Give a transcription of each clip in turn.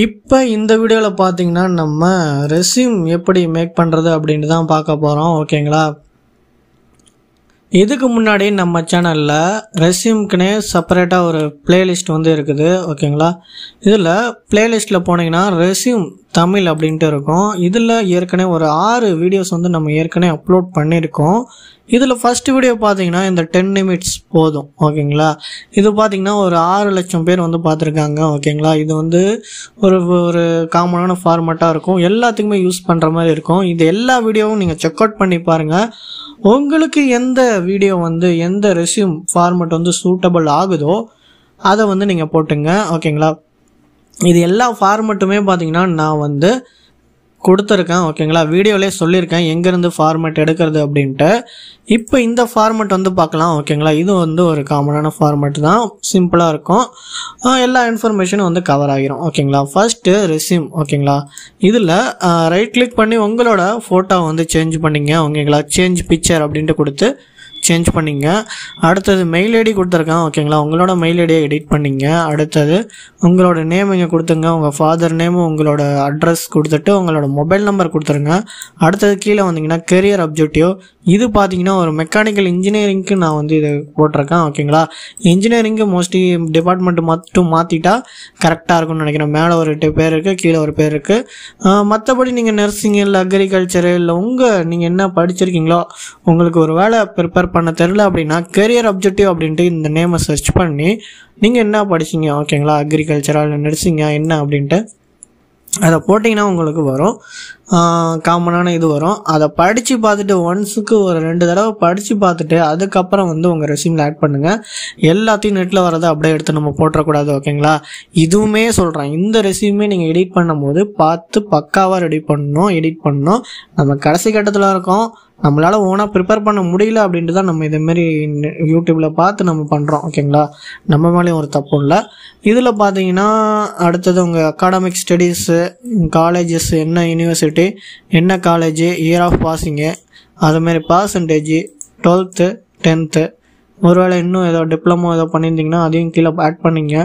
இப்போ இந்த வீடியோவில் பார்த்தீங்கன்னா நம்ம ரெஸ்யூம் எப்படி மேக் பண்ணுறது அப்படின்ட்டு தான் பார்க்க போகிறோம் ஓகேங்களா? இதுக்கு முன்னாடி நம்ம சேனலில் ரெஸ்யூம்க்குனே செப்பரேட்டாக ஒரு பிளேலிஸ்ட் வந்து இருக்குது ஓகேங்களா? இதில் பிளேலிஸ்ட்டில் போனீங்கன்னா ரெஸ்யூம் தமிழ் அப்படின்ட்டு இருக்கும். இதில் ஏற்கனவே ஒரு ஆறு வீடியோஸ் வந்து நம்ம ஏற்கனவே அப்லோட் பண்ணியிருக்கோம். இதில் ஃபஸ்ட்டு வீடியோ பார்த்தீங்கன்னா இந்த டென் நிமிட்ஸ் போதும் ஓகேங்களா? இது பார்த்தீங்கன்னா ஒரு ஆறு லட்சம் பேர் வந்து பார்த்துருக்காங்க ஓகேங்களா? இது வந்து ஒரு ஒரு காமனான ஃபார்மேட்டாக இருக்கும். எல்லாத்துக்குமே யூஸ் பண்ணுற மாதிரி இருக்கும். இது எல்லா வீடியோவும் நீங்கள் செக் அவுட் பண்ணி பாருங்கள் உங்களுக்கு எந்த வீடியோ வந்து எந்த ரெஸ்யூம் ஃபார்மேட் வந்து சூட்டபிள் ஆகுதோ அதை வந்து நீங்கள் போட்டுங்க ஓகேங்களா? இது எல்லா ஃபார்மெட்டுமே பார்த்தீங்கன்னா நான் வந்து கொடுத்துருக்கேன் ஓகேங்களா? வீடியோலேயே சொல்லியிருக்கேன் எங்கேருந்து ஃபார்மேட் எடுக்கிறது அப்படின்ட்டு. இப்போ இந்த ஃபார்மேட் வந்து பார்க்கலாம் ஓகேங்களா? இது வந்து ஒரு காமனான ஃபார்மேட் தான். சிம்பிளாக இருக்கும். எல்லா இன்ஃபர்மேஷனும் வந்து கவர் ஆகிரும் ஓகேங்களா? ஃபர்ஸ்ட்டு ரெஸ்யூம் ஓகேங்களா? இதில் ரைட் கிளிக் பண்ணி உங்களோட ஃபோட்டோ வந்து சேஞ்ச் பண்ணிங்க ஓகேங்களா? சேஞ்ச் பிக்சர் அப்படின்ட்டு கொடுத்து சேஞ்ச் பண்ணிங்க. அடுத்தது மெயில் ஐடி கொடுத்துருக்கேன் ஓகேங்களா உங்களோட மெயில் ஐடியை எடிட் பண்ணிங்க. அடுத்தது உங்களோட நேம் இங்கே கொடுத்துங்க உங்கள் ஃபாதர் நேமு உங்களோட அட்ரஸ் கொடுத்துட்டு உங்களோட மொபைல் நம்பர் கொடுத்துருங்க. அடுத்தது கீழே வந்தீங்கன்னா கெரியர் அப்ஜெக்டிவ் இது பார்த்தீங்கன்னா ஒரு மெக்கானிக்கல் இன்ஜினியரிங்க்கு நான் வந்து இது போட்டிருக்கேன் ஓகேங்களா இன்ஜினியரிங்கு மோஸ்ட்லி டிபார்ட்மெண்ட் மட்டும் மாற்றிட்டா கரெக்டாக இருக்கும்னு நினைக்கிறேன். மேலே ஒரு பேர் இருக்குது கீழே ஒரு பேர் இருக்குது மற்றபடி நீங்கள் நர்சிங் இல்லை அக்ரிகல்ச்சரு இல்லை உங்கள் நீங்கள் என்ன படிச்சிருக்கீங்களோ உங்களுக்கு ஒரு வேலை ப்ரிப்பேர் பண்ண தெரில அப்படின்னா கெரியர் அப்ஜெக்டிவ் அப்படின்ட்டு இந்த நேமை சர்ச் பண்ணி நீங்கள் என்ன படிச்சீங்க? ஓகேங்களா அக்ரிகல்ச்சரா இல்லை நர்சிங்கா என்ன அப்படின்ட்டு அதை போட்டிங்கன்னா உங்களுக்கு வரும். காமனான இது வரும். அதை படித்து பார்த்துட்டு ஒன்ஸுக்கு ஒரு ரெண்டு தடவை படித்து பார்த்துட்டு அதுக்கப்புறம் வந்து உங்கள் ரெஸ்யூமில் ஆட் பண்ணுங்கள் எல்லாத்தையும் நெட்டில் வரதை அப்படியே எடுத்து நம்ம போட்டுறக்கூடாது ஓகேங்களா இதுவுமே சொல்கிறேன் இந்த ரெஸ்யூமே நீங்கள் எடிட் பண்ணும்போது பார்த்து பக்காவாக ரெடி பண்ணணும் எடிட் பண்ணணும். நம்ம கடைசி கட்டத்தில் இருக்கோம். நம்மளால் ஓனாக ப்ரிப்பேர் பண்ண முடியல அப்படின்ட்டு தான் நம்ம இதேமாரி யூடியூப்பில் பார்த்து நம்ம பண்ணுறோம் ஓகேங்களா நம்ம மேலேயும் ஒரு தப்பு இல்லை. இதில் பார்த்தீங்கன்னா அடுத்தது உங்கள் அகாடமிக் ஸ்டடீஸு காலேஜஸ் என்ன யூனிவர்சிட்டி என்ன காலேஜ் இயர் ஆஃப் பாஸிங்கு அதுமாரி பர்சன்டேஜ் டுவெல்த்து டென்த்து ஒருவேளை இன்னும் ஏதோ டிப்ளமோ ஏதோ பண்ணியிருந்தீங்கன்னா அதையும் கீழே ஆட் பண்ணிங்க.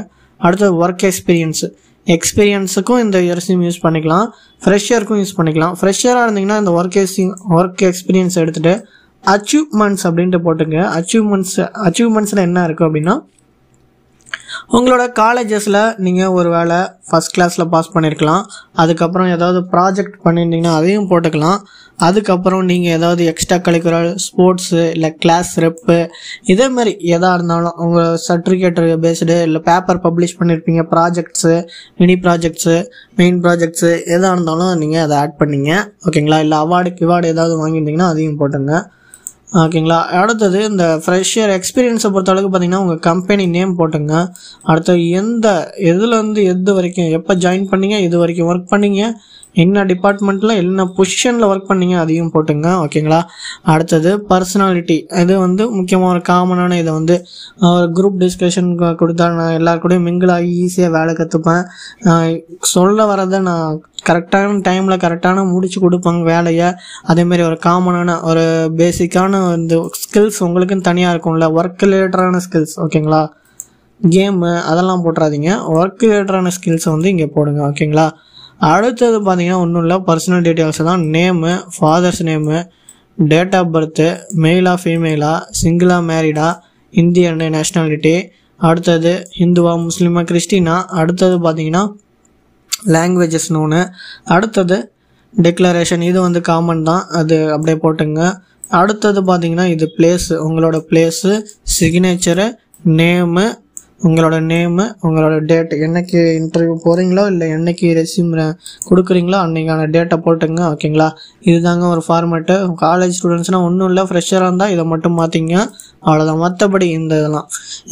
அடுத்தது ஒர்க் எக்ஸ்பீரியன்ஸு எக்ஸ்பீரியன்ஸுக்கும் இந்த ரெஸ்யூம் யூஸ் பண்ணிக்கலாம். ஃப்ரெஷருக்கும் யூஸ் பண்ணிக்கலாம். ஃப்ரெஷராக இருந்தீங்கன்னா இந்த ஒர்க் ஒர்க் எக்ஸ்பீரியன்ஸ் எடுத்துகிட்டு அச்சீவ்மெண்ட்ஸ் அப்படின்ட்டு போட்டுங்க. அச்சீவ்மெண்ட்ஸ் அச்சீவ்மெண்ட்ஸில் என்ன இருக்குது அப்படின்னா உங்களோட காலேஜஸில் நீங்கள் ஒரு வேளை ஃபஸ்ட் கிளாஸில் பாஸ் பண்ணியிருக்கலாம் அதுக்கப்புறம் ஏதாவது ப்ராஜெக்ட் பண்ணியிருந்தீங்கன்னா அதையும் போட்டுக்கலாம். அதுக்கப்புறம் நீங்கள் ஏதாவது எக்ஸ்ட்ரா கரிக்குலர் ஸ்போர்ட்ஸு இல்லை கிளாஸ் ரெப்பு இதே மாதிரி எதாக இருந்தாலும் உங்கள் சர்டிஃபிகேட் பேஸ்டு இல்லை பேப்பர் பப்ளிஷ் பண்ணியிருப்பீங்க projects mini projects main projects எதாக இருந்தாலும் நீங்கள் அதை ஆட் பண்ணிங்க. ஓகேங்களா இல்லை அவார்டு கிவார்டு ஏதாவது வாங்கியிருந்தீங்கன்னா அதையும் போட்டுங்க ஓகேங்களா? அடுத்தது இந்த ஃப்ரெஷ்ஷியர் எக்ஸ்பீரியன்ஸை பொறுத்த அளவுக்கு பார்த்தீங்கன்னா உங்கள் கம்பெனி நேம் போட்டுங்க. அடுத்தது எந்த எதுலேருந்து எது வரைக்கும் எப்போ ஜாயின் பண்ணீங்க இது வரைக்கும் ஒர்க் பண்ணீங்க என்ன டிபார்ட்மெண்ட்டில் என்ன பொசிஷனில் ஒர்க் பண்ணீங்க அதையும் போட்டுங்க ஓகேங்களா? அடுத்தது பர்சனாலிட்டி இது வந்து முக்கியமாக ஒரு காமனான இதை வந்து ஒரு குரூப் டிஸ்கஷன் கொடுத்தா நான் எல்லாருக்கூடையும் கூடயும் மிங்கிள் ஆகி ஈஸியாக வேலை கற்றுப்பேன் சொல்ல வரதை நான் கரெக்டான டைமில் கரெக்டான முடிச்சு கொடுப்பாங்க வேலையை. அதேமாரி ஒரு காமனான ஒரு பேசிக்கான இந்த ஸ்கில்ஸ் உங்களுக்குன்னு தனியாக இருக்கும்ல. ஒர்க் ரிலேட்டடான ஸ்கில்ஸ் ஓகேங்களா? கேமு அதெல்லாம் போட்டுறாதீங்க. ஒர்க் ரிலேட்டடான ஸ்கில்ஸை வந்து இங்கே போடுங்க ஓகேங்களா? அடுத்தது பார்த்தீங்கன்னா ஒன்றும் இல்லை. பர்சனல் டீட்டெயில்ஸ் தான். Name father's name date of birth மெயிலா ஃபீமேலா சிங்கிளா மேரிடா இந்தியன் நேஷ்னாலிட்டி அடுத்தது ஹிந்துவா முஸ்லீமா கிறிஸ்டினா. அடுத்தது பார்த்தீங்கன்னா லாங்குவேஜஸ்னு ஒன்று அடுத்தது டிக்ளரேஷன் இது வந்து காமன் தான். அது அப்படியே போட்டுங்க. அடுத்தது பார்த்தீங்கன்னா இது பிளேஸு உங்களோட பிளேஸு சிக்னேச்சரு நேமு உங்களோட நேமு உங்களோட டேட் என்னைக்கு இன்டர்வியூ போகிறீங்களோ இல்லை என்னைக்கு ரெசியூம் கொடுக்குறீங்களோ அன்றைக்கான டேட்டை போட்டுங்க ஓகேங்களா இதுதாங்க ஒரு ஃபார்மேட்டு காலேஜ் ஸ்டூடெண்ட்ஸ்னால் ஒன்றும் இல்லை ஃப்ரெஷராக இருந்தால் இதை மட்டும் மாற்றிங்க அவ்வளோதான் மற்றபடி இந்த இதெல்லாம்.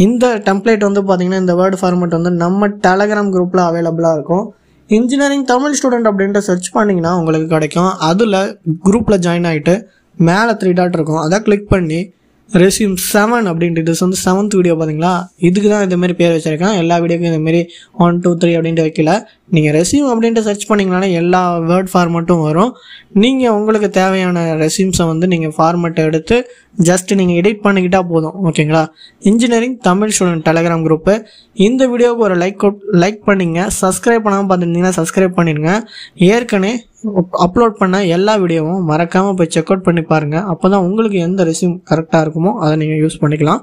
இந்த டெம்ப்ளேட் வந்து பார்த்தீங்கன்னா இந்த வேர்டு ஃபார்மேட் வந்து நம்ம டெலகிராம் குரூப்பில் அவைலபிளாக இருக்கும். இன்ஜினியரிங் தமிழ் ஸ்டூடெண்ட் அப்படின்ட்டு சர்ச் பண்ணிங்கன்னா உங்களுக்கு கிடைக்கும். அதில் குரூப்பில் ஜாயின் ஆகிட்டு மேலே த்ரீ டாட் இருக்கும். அதை கிளிக் பண்ணி ரெசியூம் செவன் அப்படின்ட்டு. இது வந்து செவன்த் வீடியோ பார்த்தீங்களா இதுக்கு தான் இந்த மாதிரி பேர் வச்சிருக்கேன். எல்லா வீடியோக்கும் இந்த மாதிரி ஒன் டூ த்ரீ அப்படின்ட்டு வைக்கல. நீங்கள் ரெசியூம் அப்படின்ட்டு சர்ச் பண்ணிங்கனாலே எல்லா வேர்ட் ஃபார்மட்டும் வரும். நீங்கள் உங்களுக்கு தேவையான ரெசியூம்ஸை வந்து நீங்கள் ஃபார்மெட்டை எடுத்து ஜஸ்ட் நீங்கள் எடிட் பண்ணிக்கிட்டால் போதும். ஓகேங்களா engineering Tamil student Telegram group இந்த வீடியோவுக்கு ஒரு லைக் லைக் பண்ணிங்க. சப்ஸ்கிரைப் பண்ணாமல் பார்த்துருந்தீங்கன்னா சப்ஸ்கிரைப் பண்ணிடுங்க. ஏற்கனவே அப்லோட் பண்ண எல்லா வீடியோவும் மறக்காமல் போய் செக் அவுட் பண்ணி பாருங்கள் அப்போ தான் உங்களுக்கு எந்த ரெசியூம் கரெக்டாக இருக்குமோ அதை நீங்கள் யூஸ் பண்ணிக்கலாம்.